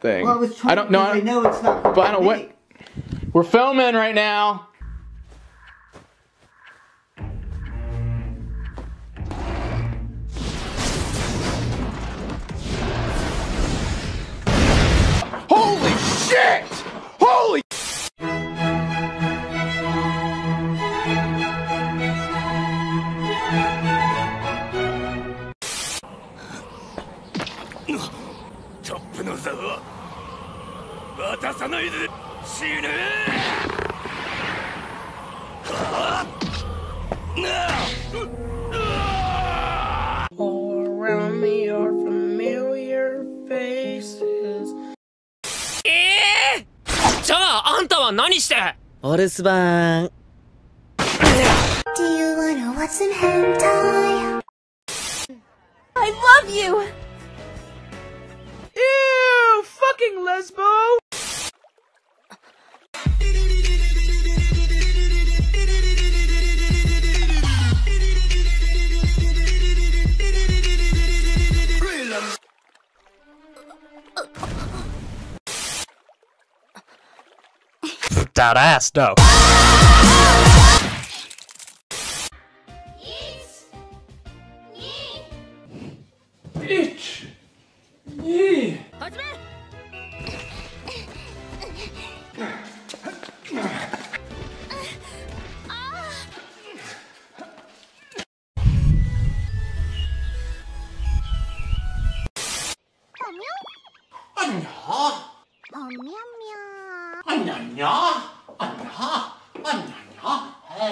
thing. Well, I was trying I don't know. because I know it's not. But I don't what. We're filming right now. Holy shit! Holy All around me are familiar faces. じゃああんたは何してお留守番 Do you wanna watch some hentai? I love you! Ew! Fucking lesbo! That ass though.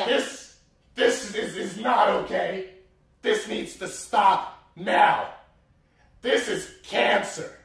This, this is, is not okay. This needs to stop now. This is cancer.